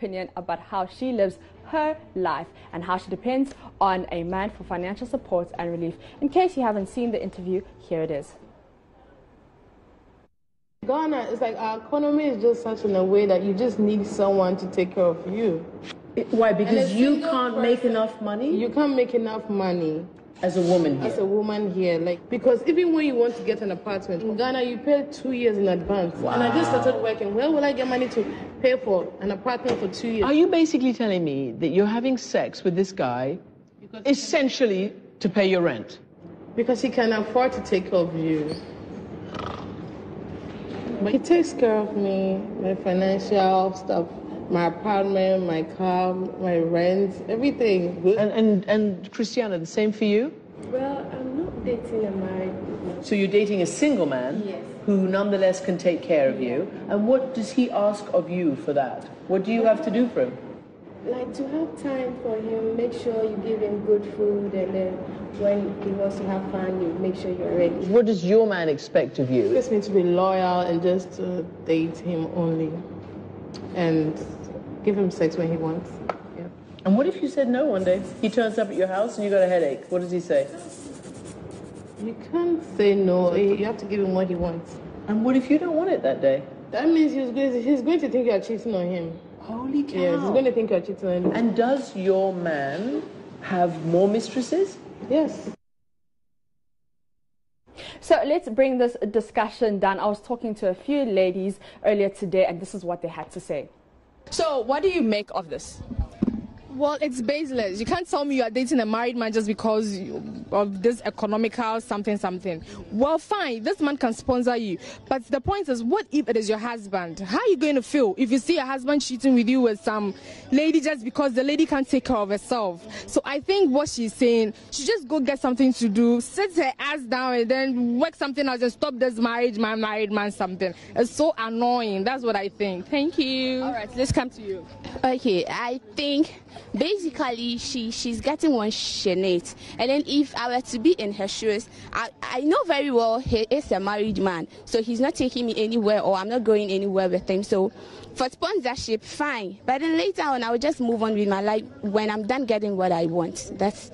opinion about how she lives her life and how she depends on a man for financial support and relief. In case you haven't seen the interview, here it is. Ghana, it's like our economy is just such in a way that you just need someone to take care of you. Why? Because you can't person, make enough money? You can't make enough money. As a woman here? As a woman here. Like, because even when you want to get an apartment, in Ghana, you pay two years in advance. Wow. And I just started working. Where will I get money to pay for an apartment for two years? Are you basically telling me that you're having sex with this guy because essentially to pay your rent? Because he can afford to take care of you. But he takes care of me, my financial stuff, my apartment, my car, my rent, everything. And, and, and Christiana, the same for you? Well, I'm not dating a married man. So you're dating a single man yes. who nonetheless can take care of you. And what does he ask of you for that? What do you have to do for him? like to have time for him, make sure you give him good food, and then when he wants to have fun, you make sure you're ready. What does your man expect of you? He expects me to be loyal and just to date him only, and give him sex when he wants. Yeah. And what if you said no one day? He turns up at your house and you got a headache. What does he say? You can't say no. You have to give him what he wants. And what if you don't want it that day? That means he's going, he's going to think you're cheating on him. Holy cow. Yes, he's going to think you're cheating on him. And does your man have more mistresses? Yes. So let's bring this discussion down. I was talking to a few ladies earlier today, and this is what they had to say. So, what do you make of this? Well, it's baseless. You can't tell me you are dating a married man just because of this economical something something. Well, fine, this man can sponsor you. But the point is, what if it is your husband? How are you going to feel if you see your husband cheating with you with some lady just because the lady can't take care of herself? So I think what she's saying, she just go get something to do, sit her ass down, and then work something out and stop this marriage man, married man something. It's so annoying. That's what I think. Thank you. All right, let's come to you. Okay, I think basically she she's getting one shenate and then if i were to be in her shoes i i know very well he is a married man so he's not taking me anywhere or i'm not going anywhere with him so for sponsorship fine but then later on i will just move on with my life when i'm done getting what i want that's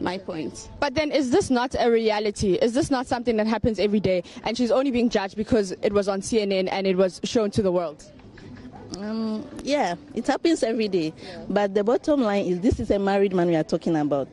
my point. But then, is this not a reality? Is this not something that happens every day? And she's only being judged because it was on CNN and it was shown to the world. Um, yeah, it happens every day. Yeah. But the bottom line is this is a married man we are talking about.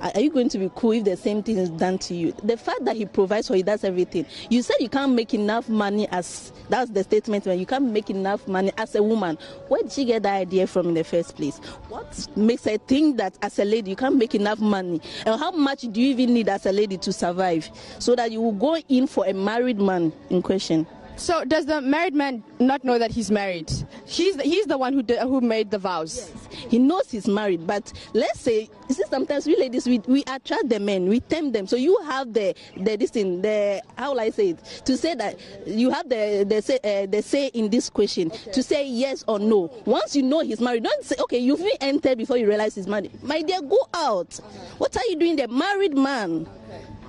Are you going to be cool if the same thing is done to you? The fact that he provides for you, that's everything. You said you can't make enough money as that's the statement when you can't make enough money as a woman. Where did she get that idea from in the first place? What makes her think that as a lady you can't make enough money? And how much do you even need as a lady to survive so that you will go in for a married man in question? So does the married man not know that he's married? He's the, he's the one who did, who made the vows. Yes. He knows he's married, but let's say you see sometimes we ladies we, we attract the men, we tempt them. So you have the the this thing, the how will I say it? To say that you have the the say uh, the say in this question okay. to say yes or no. Once you know he's married, don't say okay you've entered before you realize he's married. My dear, go out. Uh-huh. What are you doing? The married man.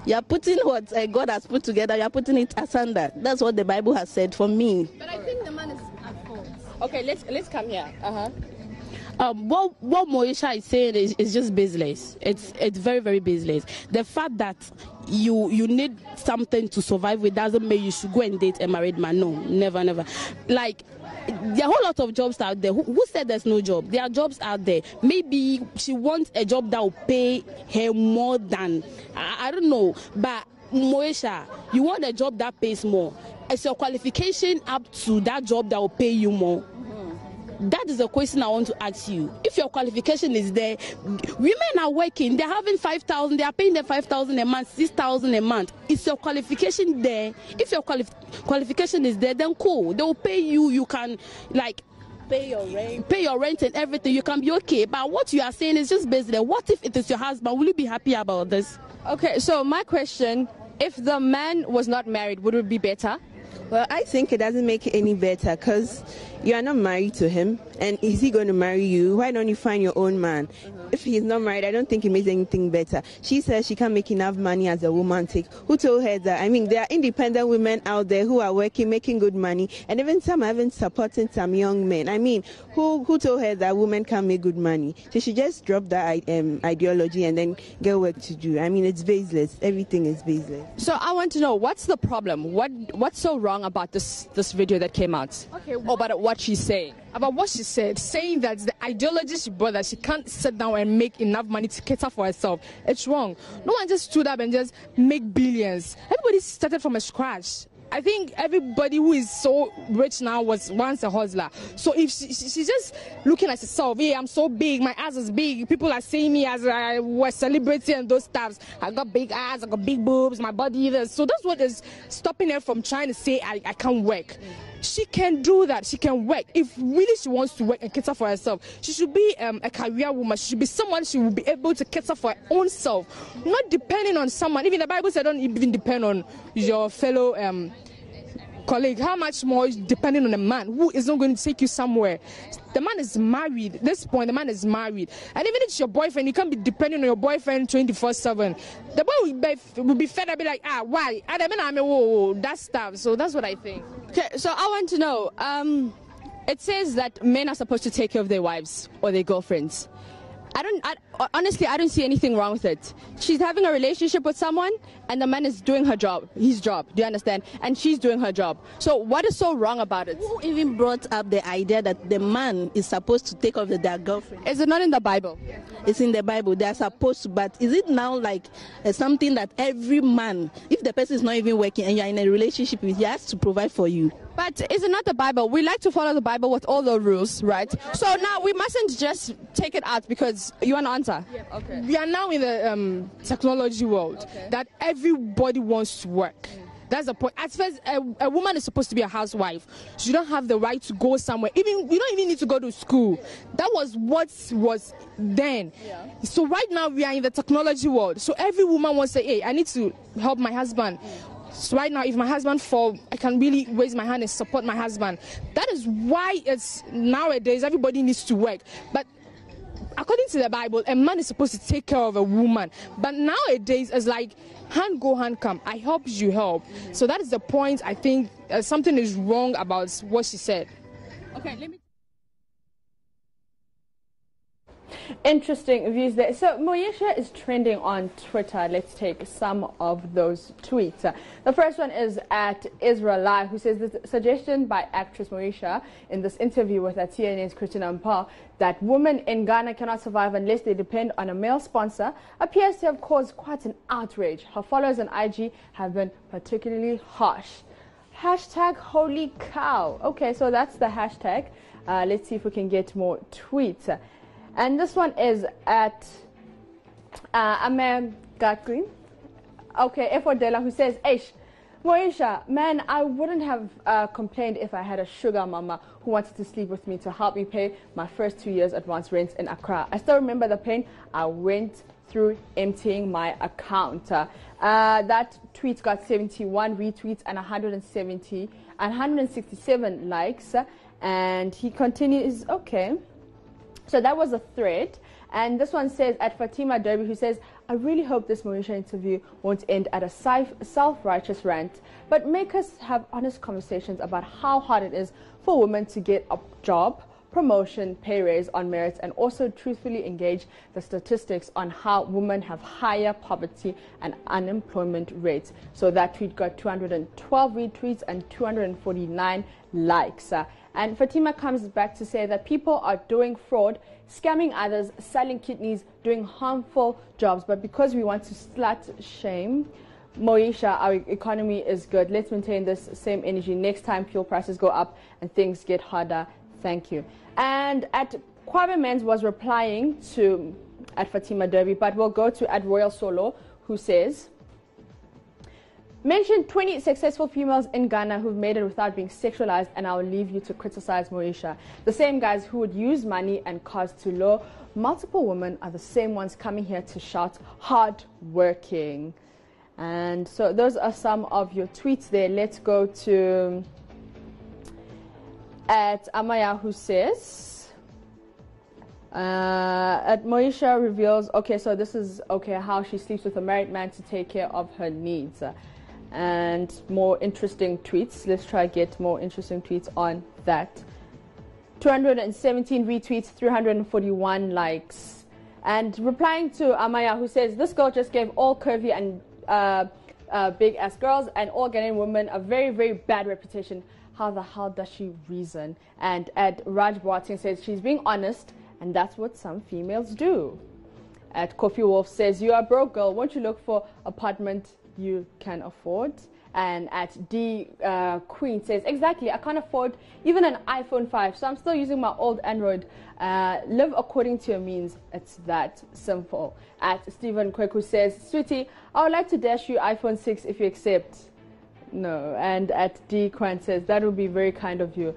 You are putting what uh, God has put together, you are putting it asunder. That's what the Bible has said for me. But I think the man is at fault. Okay, let's let's come here. Uh huh. Um, what what Moesha is saying is, is just baseless. It's it's very very baseless. The fact that you you need something to survive with doesn't mean you should go and date a married man. No, never never. Like there are a whole lot of jobs out there. Who, who, said there's no job? There are jobs out there. Maybe she wants a job that will pay her more than I, I don't know, but Moesha, you want a job that pays more. Is your qualification up to that job that will pay you more? That is a question I want to ask you. If your qualification is there, women are working, they're having 5,000, they are paying them 5,000 a month, 6,000 a month. Is your qualification there? If your quali- qualification is there, then cool. They will pay you, you can, like, pay your rent pay your rent and everything you can be okay but what you are saying is just basically what if it is your husband will you be happy about this okay so my question if the man was not married would it be better well, I think it doesn't make it any better because you are not married to him. And is he going to marry you? Why don't you find your own man? If he's not married, I don't think it makes anything better. She says she can't make enough money as a woman. Take who told her that? I mean, there are independent women out there who are working, making good money, and even some are even supporting some young men. I mean, who who told her that women can't make good money? So she should just drop that um, ideology and then get work to do. I mean, it's baseless. Everything is baseless. So I want to know what's the problem? What what's so wrong about this this video that came out? Okay, Or about what she's saying? about what she said, saying that the ideology she brought that she can't sit down and make enough money to cater for herself. It's wrong. No one just stood up and just make billions. Everybody started from a scratch. I think everybody who is so rich now was once a hustler. So if she, she- she's just looking at herself, yeah, I'm so big, my ass is big. People are seeing me as a was celebrity and those stuffs. I got big ass, I got big boobs, my body this. So that's what is stopping her from trying to say I, I can't work. She can do that. She can work. If really she wants to work and cater for herself, she should be um, a career woman. She should be someone she will be able to cater for her own self, not depending on someone. Even the Bible said, don't even depend on your fellow um, colleague. How much more is depending on a man who is not going to take you somewhere? The man is married. At this point, the man is married, and even if it's your boyfriend, you can't be depending on your boyfriend twenty four seven. The boy will be, will be fed up, be like, ah, why? I mean, I mean, whoa, whoa, that stuff. So that's what I think. Okay, so I want to know. Um, it says that men are supposed to take care of their wives or their girlfriends. I don't. I, honestly, I don't see anything wrong with it. She's having a relationship with someone, and the man is doing her job, his job. Do you understand? And she's doing her job. So what is so wrong about it? Who even brought up the idea that the man is supposed to take off the, their girlfriend? Is it not in the Bible? It's in the Bible. They are supposed to, but is it now like uh, something that every man, if the person is not even working and you are in a relationship with, he has to provide for you? But is it not the Bible? We like to follow the Bible with all the rules, right? So now we mustn't just take it out because you want to answer. Okay. We are now in the um, technology world that everybody wants to work. That's the point. At first, a, a woman is supposed to be a housewife. She don't have the right to go somewhere. Even you don't even need to go to school. That was what was then. So right now we are in the technology world. So every woman wants to say, "Hey, I need to help my husband." So right now, if my husband fall, I can really raise my hand and support my husband. That is why it's nowadays everybody needs to work. But according to the Bible, a man is supposed to take care of a woman. But nowadays, it's like hand go, hand come. I help you help. So that is the point. I think uh, something is wrong about what she said. Okay, let me. Interesting views there. So Moesha is trending on Twitter. Let's take some of those tweets. The first one is at Israel Live, who says the suggestion by actress Moesha in this interview with at CNN's Christiane Amanpour that women in Ghana cannot survive unless they depend on a male sponsor appears to have caused quite an outrage. Her followers on IG have been particularly harsh. Hashtag holy cow. Okay, so that's the hashtag. Uh, let's see if we can get more tweets. And this one is at uh, Gatgreen. Okay, Efodela, who says, Eish, Moesha, man, I wouldn't have uh, complained if I had a sugar mama who wanted to sleep with me to help me pay my first two years advance rent in Accra. I still remember the pain I went through emptying my account. Uh, that tweet got 71 retweets and 170 and 167 likes. And he continues, okay. So that was a thread. And this one says at Fatima Derby, who says, I really hope this Mauritian interview won't end at a self righteous rant, but make us have honest conversations about how hard it is for women to get a job, promotion, pay raise on merits, and also truthfully engage the statistics on how women have higher poverty and unemployment rates. So that tweet got 212 retweets and 249 likes. Uh, and Fatima comes back to say that people are doing fraud, scamming others, selling kidneys, doing harmful jobs. But because we want to slut shame, Moesha, our economy is good. Let's maintain this same energy. Next time fuel prices go up and things get harder. Thank you. And at Kwabe Men's was replying to at Fatima Derby, but we'll go to at Royal Solo, who says. Mention 20 successful females in Ghana who've made it without being sexualized, and I'll leave you to criticize Moesha. The same guys who would use money and cars to lure multiple women are the same ones coming here to shout hard working. And so those are some of your tweets there. Let's go to at Amaya who says Uh, at Moesha reveals, okay, so this is okay how she sleeps with a married man to take care of her needs. And more interesting tweets. Let's try get more interesting tweets on that. 217 retweets, 341 likes. And replying to Amaya, who says, This girl just gave all curvy and uh, uh, big ass girls and all Ghanaian women a very, very bad reputation. How the hell does she reason? And at Raj Boateng says, She's being honest, and that's what some females do. At Coffee Wolf says, You are broke, girl. Won't you look for apartment you can afford? And at D uh, Queen says, exactly, I can't afford even an iPhone 5, so I'm still using my old Android. Uh, live according to your means. It's that simple. At Stephen Kweku says, sweetie, I would like to dash you iPhone 6 if you accept. No. And at D Quant says, that would be very kind of you.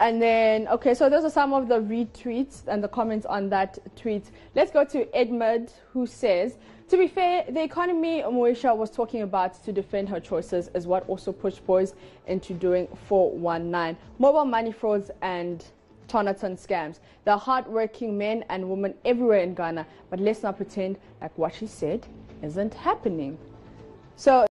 And then, okay, so those are some of the retweets and the comments on that tweet. Let's go to Edmund, who says, to be fair, the economy Moesha was talking about to defend her choices is what also pushed boys into doing 419 mobile money frauds and Tonaton scams. There are hardworking men and women everywhere in Ghana, but let's not pretend like what she said isn't happening. So